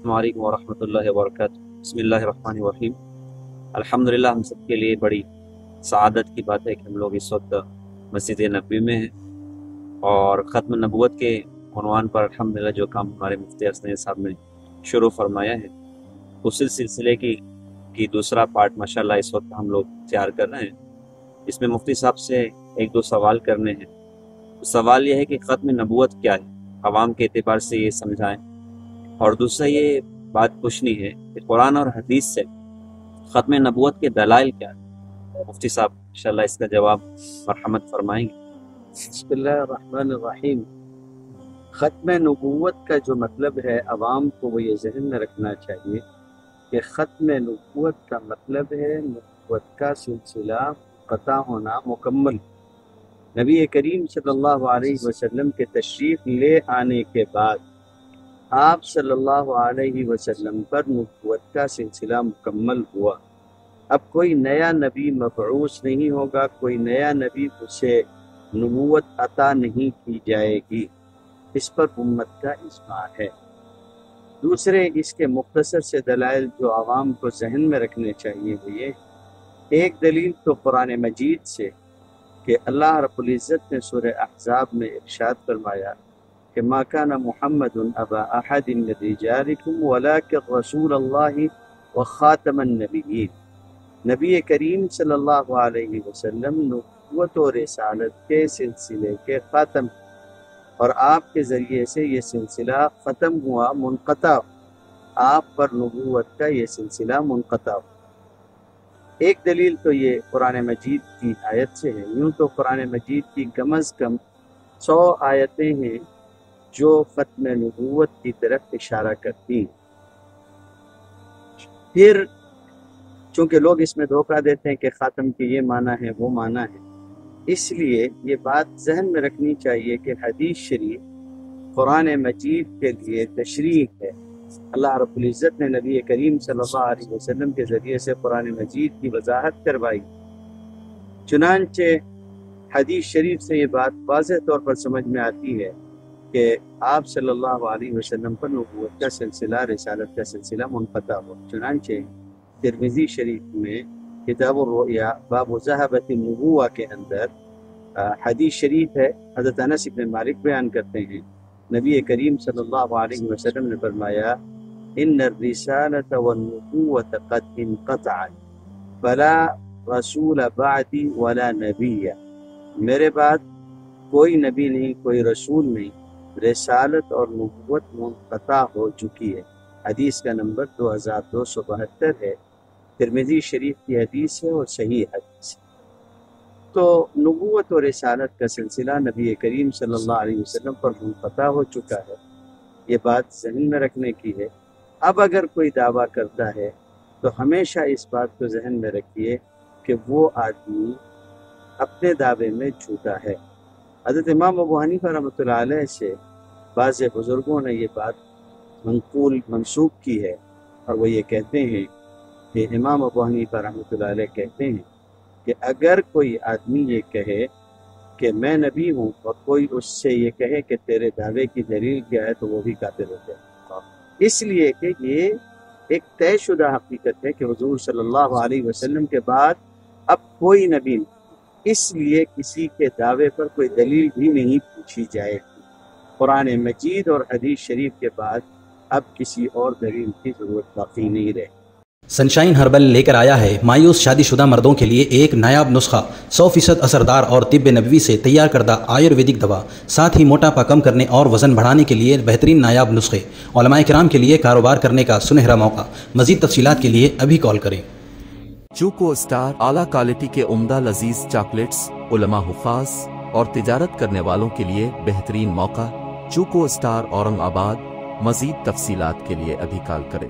السلام علیکم ورحمۃ اللہ وبرکاتہ۔ بسم اللہ الرحمن الرحیم۔ الحمد للہ ہم سب کے لیے بڑی سعادت کی بات ہے کہ ہم لوگ اس وقت مسجد نبی میں ہیں اور ختم نبوت کے عنوان پر الحمد للہ جو کام ہمارے مفتی اسن صاحب نے شروع فرمایا ہے اسی سلسلے کی کی دوسرا پارٹ ماشاء اللہ اس وقت ہم لوگ تیار کر رہے ہیں۔ اس میں مفتی صاحب سے ایک دو سوال کرنے ہیں۔ سوال یہ ہے کہ ختم نبوت کیا ہے؟ عوام کے اعتبار سے یہ سمجھائیں۔ اور دوسرا یہ بات پوچھنی ہے کہ قرآن اور حدیث سے ختم نبوت کے دلائل کیا ہے مفتی صاحب، انشاءاللہ اس کا جواب مرحمت فرمائیں گے۔ بسم اللہ الرحمن الرحیم۔ ختم نبوت کا جو مطلب ہے، عوام کو وہ یہ ذہن میں رکھنا چاہیے کہ ختم نبوت کا مطلب ہے نبوت کا سلسلہ قطع ہونا مکمل۔ نبی کریم صلی اللہ علیہ وسلم کے تشریف لے آنے کے بعد آپ صلی اللہ علیہ وسلم پر نبوت کا سلسلہ مکمل ہوا۔ اب کوئی نیا نبی مبعوث نہیں ہوگا، کوئی نیا نبی اسے نبوت عطا نہیں کی جائے گی۔ اس پر امت کا اجماع ہے۔ دوسرے، اس کے مختصر سے دلائل جو عوام کو ذہن میں رکھنے چاہیے وہ یہ ایک دلیل تو قرآن مجید سے کہ اللہ رب العزت نے سورہ احزاب میں ارشاد فرمایا کہ ما کان محمد ابا احد من رجالکم ولکن رسول اللہ و خاتم النبیین نبی کریم صلی اللہ علیہ وسلم نبوت و رسالت کے سلسلے کے خاتم اور آپ کے ذریعے سے یہ سلسلہ ختم ہوا، منقطع آپ پر نبوت کا یہ سلسلہ منقطع ایک دلیل تو یہ قرآن مجید کی آیت سے ہے، یوں تو قرآن مجید کی کم از کم سو آیتیں ہیں۔ جو ختم نبوت کی طرف اشارہ کرتی پھر چونکہ لوگ اس میں دھوکہ دیتے ہیں کہ خاتم کی یہ معنی ہے، وہ معنی ہے، اس لیے یہ بات ذہن میں رکھنی چاہیے کہ حدیث شریف قرآن مجید کے لیے تشریح ہے۔ اللہ رب العزت نے نبی کریم صلی اللہ علیہ وسلم کے ذریعے سے قرآن مجید کی وضاحت کروائی۔ چنانچہ حدیث شریف سے یہ بات واضح طور پر سمجھ میں آتی ہے کہ آپ صلی اللہ علیہ وسلم پر نبوت کا سلسلہ رسالت کا سلسلہ منقطع ہو چنانچہ ترمیزی شریف میں کتاب الرؤیا باب ذہبت النبوہ کے اندر حدیث شریف ہے حضرت انس ابن مالک بیان کرتے ہیں نبی کریم صلی اللہ علیہ وسلم نے فرمایا ان الرسالة والنبوة قد انقطعت فلا رسول بعدی ولا نبی میرے بعد کوئی نبی نہیں کوئی رسول نہیں رسالت اور نبوت منقطع ہو چکی ہے۔ حدیث کا نمبر دو ہزار دو سو بہتر ہے۔ ترمیزی شریف کی حدیث ہے اور صحیح حدیث ہے۔ تو نبوت و رسالت کا سلسلہ نبی کریم صلی اللہ علیہ وسلم پر منقطع ہو چکا ہے۔ یہ بات ذہن میں رکھنے کی ہے۔ اب اگر کوئی دعویٰ کرتا ہے تو ہمیشہ اس بات کو ذہن میں رکھیے کہ وہ آدمی اپنے دعوے میں جھوٹا ہے۔ حضرت امام ابو حنیفہ رحمۃ اللہ علیہ سے بعض بزرگوں نے یہ بات منقول منسوخ کی ہے اور وہ یہ کہتے ہیں کہ امام ابو حنیفہ رحمۃ اللہ علیہ کہتے ہیں کہ اگر کوئی آدمی یہ کہے کہ میں نبی ہوں اور کوئی اس سے یہ کہے کہ تیرے دعوے کی دلیل کیا ہے تو وہ بھی قاتل ہو جائے۔ اس لیے کہ یہ ایک طے شدہ حقیقت ہے کہ حضور صلی اللہ علیہ وسلم کے بعد اب کوئی نبی نہیں۔ اس لیے کسی کے دعوے پر کوئی دلیل بھی نہیں پوچھی جائے قرآن مجید اور حدیث شریف کے بعد اب کسی اور دلیل کی ضرورت باقی نہیں رہے۔ سنشائن ہربل لے کر آیا ہے، مایوس شادی شدہ مردوں کے لیے ایک نایاب نسخہ، سو فیصد اثردار اور طب نبوی سے تیار کردہ آیورویدک دوا، ساتھ ہی موٹاپا کم کرنے اور وزن بڑھانے کے لیے بہترین نایاب نسخے۔ علماء کرام کے لیے کاروبار کرنے کا سنہرا موقع۔ مزید تفصیلات کے لیے ابھی کال کریں۔ چوکو اسٹار اعلیٰ کوالٹی کے عمدہ لذیذ چاکلیٹس علماء حفاظ اور تجارت کرنے والوں کے لیے بہترین موقع چوکو اسٹار اورنگ آباد، مزید تفصیلات کے لیے ابھی کال کریں۔